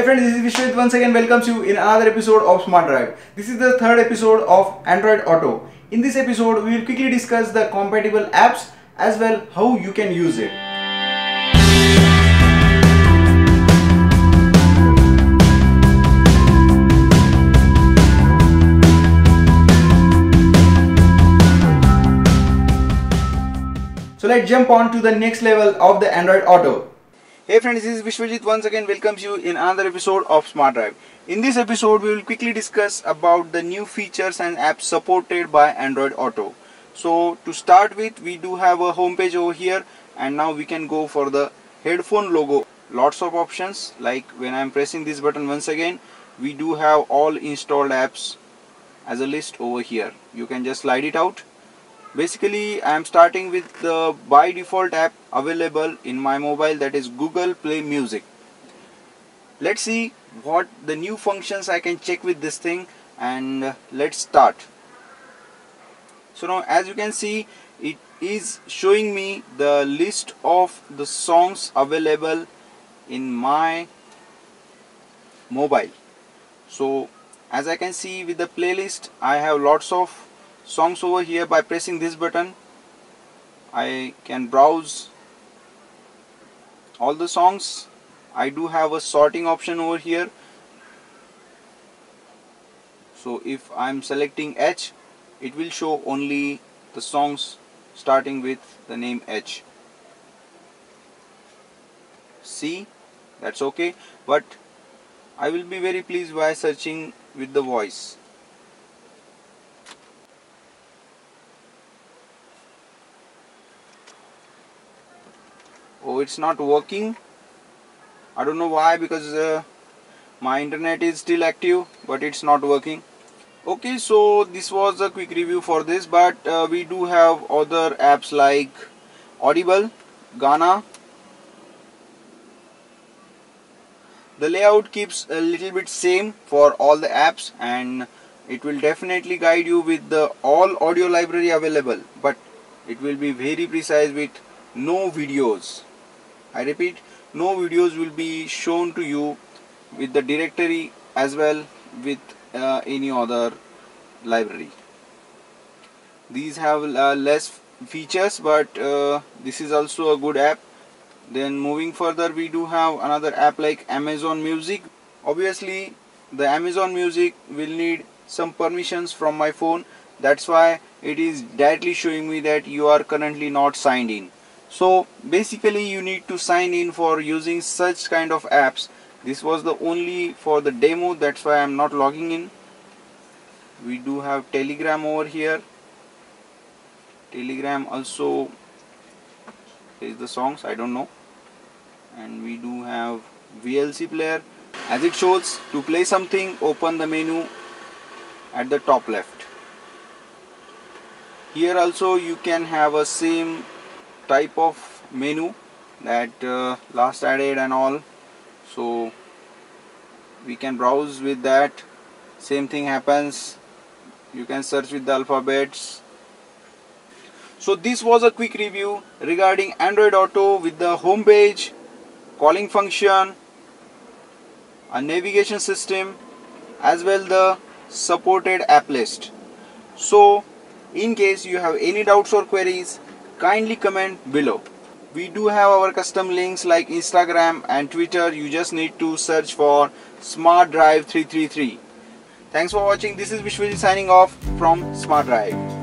Hey friends, this is Vishwajeet once again welcomes you in another episode of Smart Drive. This is the third episode of Android Auto. In this episode, we will quickly discuss the compatible apps as well how you can use it. So let's jump on to the next level of the Android Auto. Hey friends, this is Vishwajeet once again welcomes you in another episode of Smart Drive. In this episode, we will quickly discuss about the new features and apps supported by Android Auto. So to start with, we do have a home page over here and now we can go for the headphone logo. Lots of options like when I am pressing this button once again, we do have all installed apps as a list over here. You can just slide it out basically I am starting with the by default app available in my mobile that is Google Play Music. Let's see what the new functions I can check with this thing and uh, let's start. So now as you can see it is showing me the list of the songs available in my mobile. So as I can see with the playlist I have lots of songs over here by pressing this button. I can browse all the songs. I do have a sorting option over here. So if I'm selecting H it will show only the songs starting with the name H. C that's okay. But I will be very pleased by searching with the voice oh it's not working. I don't know why because uh, my internet is still active but it's not working. Okay so this was a quick review for this but uh, we do have other apps like Audible Gaana. The layout keeps a little bit same for all the apps and it will definitely guide you with the all audio library available but it will be very precise with no videos I repeat no videos will be shown to you with the directory as well with uh, any other library. These have uh, less features but uh, this is also a good app. Then moving further we do have another app like Amazon Music. Obviously the Amazon Music will need some permissions from my phone. That's why it is directly showing me that you are currently not signed in so basically you need to sign in for using such kind of apps. This was the only for the demo that's why I'm not logging in. We do have telegram over here. Telegram also is the songs I don't know. And we do have VLC player. As it shows to play something open the menu at the top left. Here also you can have a same type of menu that uh, last added and all. So we can browse with that. Same thing happens. You can search with the alphabets. So this was a quick review regarding Android Auto with the home page calling function a navigation system as well the supported app list. So in case you have any doubts or queries kindly comment below. We do have our custom links like Instagram and Twitter. You just need to search for Smart Drive 333. Thanks for watching. This is Vishwajeet signing off from Smart Drive.